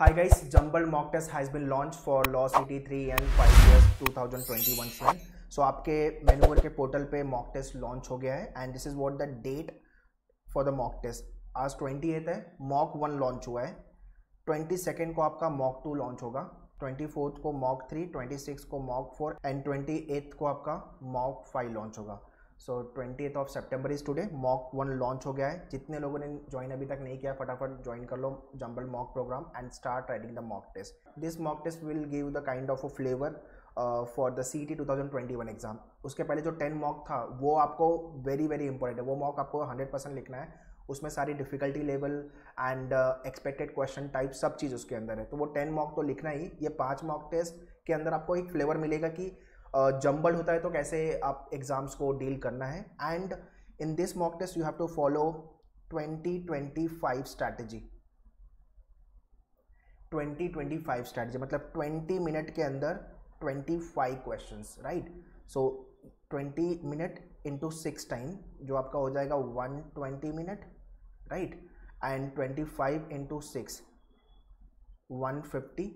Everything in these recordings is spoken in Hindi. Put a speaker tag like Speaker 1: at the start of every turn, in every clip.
Speaker 1: Hi guys, Jumble mock test has been launched for Law City 3 and 5 years 2021 session so. आपके मेनूवर के पोर्टल पे मॉक टेस्ट लॉन्च हो गया है and this is what the date for the mock test आज ट्वेंटी एथ है मॉक वन लॉन्च हुआ है। ट्वेंटी सेकेंड को आपका मॉक टू लॉन्च होगा। ट्वेंटी फोर्थ को मॉक थ्री ट्वेंटी सिक्स को mock four and twenty eighth को आपका मॉक फाइव लॉन्च होगा। So twenty eighth of September is today mock one launch हो गया है। जितने लोगों ने ज्वाइन अभी तक नहीं किया, फटाफट ज्वाइन कर लो। Jumble mock program and start writing the mock test this mock test will give the kind of a flavour for the C T two thousand twenty one exam उसके पहले जो टेन मॉक था, वो आपको वेरी वेरी इंपॉर्टेंट है। वो मॉक आपको हंड्रेड परसेंट लिखना है। उसमें सारी difficulty level and expected question type सब चीज़ उसके अंदर है। तो वो टेन मॉक तो लिखना ही। ये पाँच मॉक टेस्ट के अंदर आपको एक फ्लेवर मिलेगा कि जम्बल होता है तो कैसे आप एग्ज़ाम्स को डील करना है? And in this mock test you have to follow 2025 strategy 2025 strategy मतलब 20 मिनट के अंदर 25 questions right so 20 minute into six time जो आपका हो जाएगा 120 minute right and 25 into six 150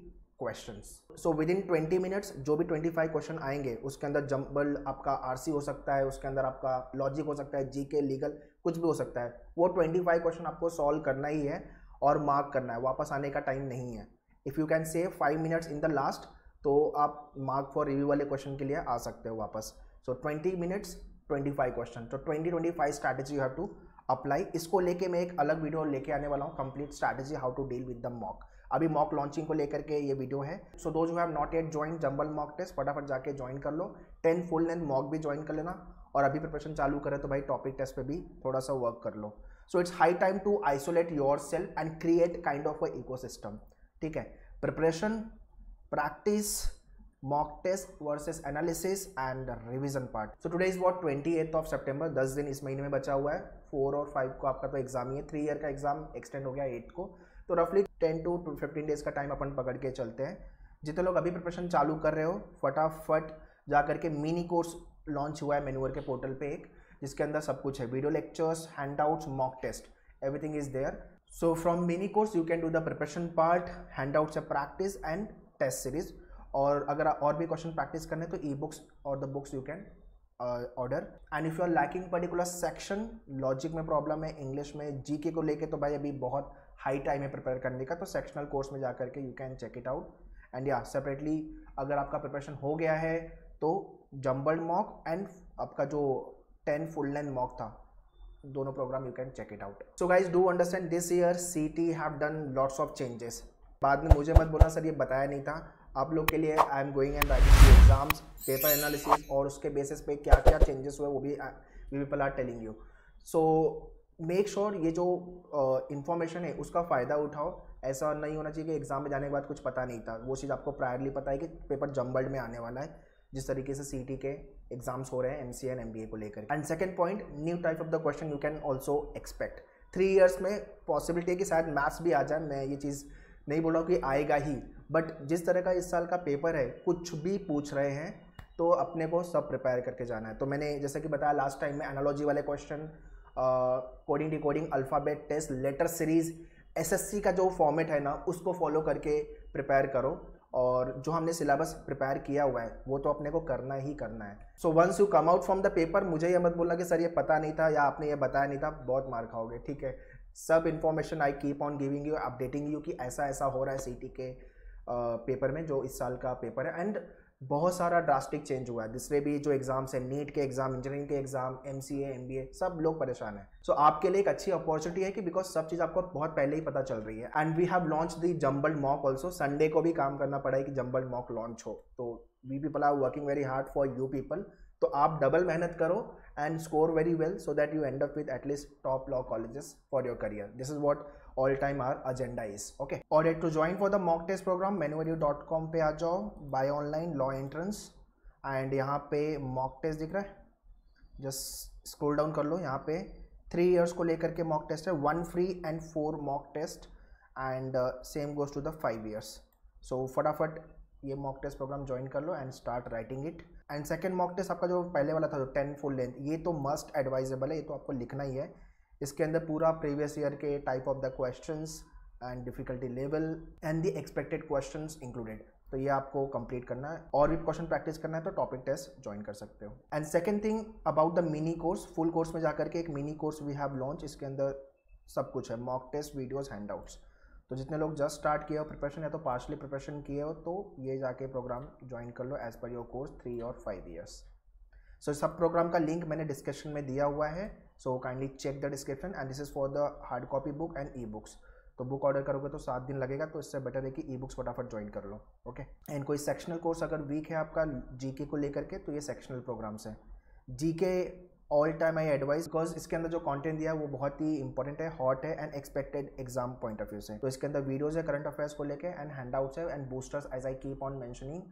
Speaker 1: questions so within twenty minutes जो भी ट्वेंटी फाइव क्वेश्चन आएँगे, उसके अंदर जम्बल आपका आरसी हो सकता है, उसके अंदर आपका लॉजिक हो सकता है जीके लीगल कुछ भी हो सकता है। वो ट्वेंटी फाइव क्वेश्चन आपको सॉल्व करना ही है और मार्क करना है वापस आने का टाइम नहीं है। If you can save five minutes in the last तो आप मार्क फॉर रिव्यू वाले क्वेश्चन के लिए आ सकते हो वापस। So twenty minutes twenty five question तो twenty twenty five strategy you have to apply इसको लेके मैं एक अलग वीडियो लेके आने वाला हूँ complete strategy how to deal with the mock अभी मॉक लॉन्चिंग को लेकर के ये वीडियो है। सो दो जो है not yet join jumble mock test फटाफट जाके ज्वाइन कर लो। टेन फुल लेंथ मॉक भी ज्वाइन कर लेना। और अभी प्रिपरेशन चालू करें तो भाई टॉपिक टेस्ट पे भी थोड़ा सा वर्क कर लो। So it's high time to isolate yourself and create kind of a echo ठीक है? Preparation practice mock test versus analysis and revision part so today is what twenty eighth of September दस दिन इस महीने में बचा हुआ है। फोर और फाइव को आपका तो एग्ज़ाम ही है। थ्री ईयर का एग्ज़ाम एक्सटेंड हो गया एट को। तो रफली टेन टू फिफ्टीन डेज़ का टाइम अपन पकड़ के चलते हैं। जितने लोग अभी प्रिपरेशन चालू कर रहे हो, फटाफट जा करके मिनी कोर्स लॉन्च हुआ है मेनूअर के पोर्टल पे एक, जिसके अंदर सब कुछ है। Video lectures hand outs mock test everything is there so from mini course you can do the preparation part hand outs practice and test series और अगर और भी क्वेश्चन प्रैक्टिस करने तो ई बुक्स और the books you can order and if you are lacking particular section logic में प्रॉब्लम है इंग्लिश में जी के लेके तो भाई अभी बहुत हाई टाइम है प्रिपेयर करने का तो सेक्शनल कोर्स में जा करके you can check it out and या सेपरेटली अगर आपका प्रिपरेशन हो गया है तो जम्बल्ड मॉक एंड आपका जो टेन फुल लेंथ मॉक था, दोनों program you can check it out so guys do understand this year C T have done lots of changes बाद में मुझे मत बोला सर, ये बताया नहीं था। आप लोग के लिए I am going and writing exams paper analysis और उसके बेसिस पे क्या क्या चेंजेस हुए वो भी we people are telling you so make sure ये जो इन्फॉर्मेशन uh, है उसका फ़ायदा उठाओ। ऐसा नहीं होना चाहिए कि एग्ज़ाम में जाने के बाद कुछ पता नहीं था। वो चीज़ आपको प्रायरली पता है कि पेपर जम्बल्ड में आने वाला है जिस तरीके से सीटी के एग्ज़ाम्स हो रहे हैं M C N M B A को लेकर। And second point new type of the question you can also expect three years में पॉसिबिलिटी है कि शायद मैथ्स भी आ जाए। मैं ये चीज़ नहीं बोल रहा हूँ कि आएगा ही। बट जिस तरह का इस साल का पेपर है, कुछ भी पूछ रहे हैं तो अपने को सब प्रिपेयर करके जाना है। तो मैंने जैसे कि बताया लास्ट टाइम में एनालॉजी वाले question coding decoding alphabet test letter series SSC का जो फॉर्मेट है ना, उसको फॉलो करके प्रिपेयर करो। और जो हमने सिलेबस प्रिपेयर किया हुआ है, वो तो अपने को करना ही करना है। So once you come out from the paper मुझे ये मत बोलना कि सर ये पता नहीं था या आपने ये बताया नहीं था, बहुत मार खाओगे, ठीक है? सब information I keep on giving you updating you कि ऐसा ऐसा हो रहा है सी के पेपर में जो इस साल का पेपर है। एंड बहुत सारा ड्रास्टिक चेंज हुआ है। दूसरे भी जो एग्ज़ाम्स है नीट के एग्ज़ाम इंजीनियरिंग के exam M C M B A सब लोग परेशान हैं। सो so, आपके लिए एक अच्छी अपॉर्चुनिटी है कि बिकॉज़ सब चीज़ आपको बहुत पहले ही पता चल रही है। And we have launch the jumble mock also Sunday को भी काम करना पड़ा है कि जम्बल मॉक लॉन्च हो। तो we people are working very hard for you people तो आप डबल मेहनत करो and score very well so that you end up end at least top law colleges for your career this is career this time our all time our agenda is, okay? Or to join for the mock test program menuvario.com पे आ जाओ, buy online law entrance and यहाँ पे मॉक टेस्ट दिख रहा है। जस्ट स्क्रोल डाउन कर लो, यहाँ पे थ्री ईयर्स को लेकर के मॉक टेस्ट है one free and four mock test and same goes to the five years so फटाफट ये मॉक टेस्ट प्रोग्राम ज्वाइन कर लो and start writing it and second mock test आपका जो पहले वाला था, जो टेन फुल लेंथ ये तो मस्ट एडवाइजेबल है, ये तो आपको लिखना ही है। इसके अंदर पूरा प्रीवियस ईयर के type of the question and difficulty level and the expected question included तो ये आपको कंप्लीट करना है और भी क्वेश्चन प्रैक्टिस करना है तो टॉपिक टेस्ट ज्वाइन कर सकते हो. And second thing about the mini course full course में जाकर के एक mini course we have launch इसके अंदर सब कुछ है मॉक टेस्ट वीडियोज़ हैंडआउट्स तो जितने लोग जस्ट स्टार्ट किए हो प्रिपरेशन या तो पार्शली प्रिपरेशन किए हो तो ये जाके प्रोग्राम ज्वाइन कर लो as per your course three और फाइव ईयर्स सो सब प्रोग्राम का लिंक मैंने डिस्क्रिप्शन में दिया हुआ है. So kindly check the description and this is for the hard copy book and e books तो बुक ऑर्डर करोगे तो सात दिन लगेगा तो इससे बेटर है कि ई बुक्स फटाफट ज्वाइन कर लो ओके एंड कोई सेक्शनल कोर्स अगर वीक है आपका जीके को लेकर के तो ये सेक्शनल प्रोग्राम्स हैं। GK all time I advice because इसके अंदर जो कंटेंट दिया है, वो बहुत ही इंपॉर्टेंट है हॉट है and expected exam point of view से। तो इसके अंदर वीडियोज़ है करंट अफेयर्स को लेकर एंड हैंड आउट्स है and boosters as I keep on mentioning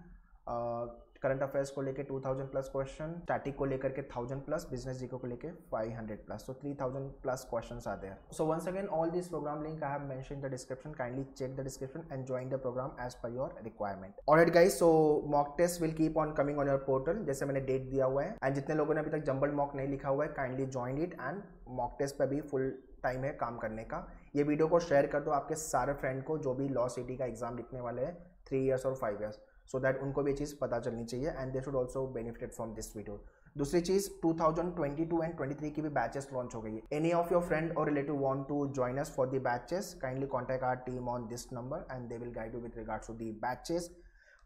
Speaker 1: current affairs को लेके 2000 प्लस क्वेश्चन स्टैटिक को लेकर के 1000 प्लस बिज़नेस जीको को लेके 500 प्लस so 3000 प्लस क्वेश्चंस आते हैं। So once again all this program link I have mention the description kindly check the description and join the program as per your requirement alright guys so mock test will keep on coming on your portal जैसे मैंने डेट दिया हुआ है एंड जितने लोगों ने अभी तक जंबल मॉक नहीं लिखा हुआ है kindly join it and mock test पर भी फुल टाइम है काम करने का। ये वीडियो को शेयर कर दो आपके सारे फ्रेंड को जो भी लॉ सिटी का एग्ज़ाम लिखने वाले हैं। थ्री ईयर्स और फाइव ईयर्स सो दैट उनको भी चीज़ पता चलनी चाहिए and they should also benefited from this video दूसरी चीज़ 2022 एंड 23 की भी बैचेस लॉन्च हो गई है। एनी ऑफ़ योर फ्रेंड और relative want to join us for the batches kindly contact our team on this number and they will guide you with regards to the batches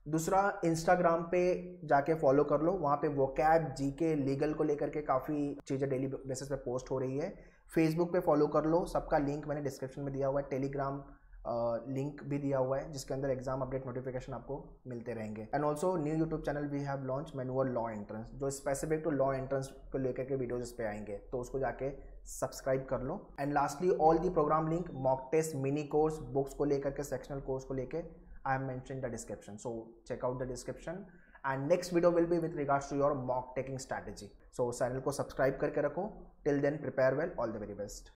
Speaker 1: दूसरा इंस्टाग्राम पे जाके फॉलो कर लो, वहाँ पे वो कैब जी के लीगल को लेकर के काफ़ी चीज़ें डेली बेसिस पे पोस्ट हो रही है। फेसबुक पे फॉलो कर लो, सबका लिंक मैंने डिस्क्रिप्शन में दिया हुआ है टेलीग्राम लिंक भी दिया हुआ है, जिसके अंदर एग्ज़ाम अपडेट नोटिफिकेशन आपको मिलते रहेंगे। And also new YouTube channel we have launch manual law entrance जो स्पेसिफिक टू लॉ एंट्रेंस को लेकर के वीडियोज़ इस पे आएँगे। तो उसको जाके सब्सक्राइब कर लो। And lastly all the program link mock test mini course books को लेकर के सेक्शनल कोर्स को लेकर I am mention the description so check out the description and next video will be with regards to your mock taking strategy so channel को सब्सक्राइब करके रखो। Till then prepare well all the very best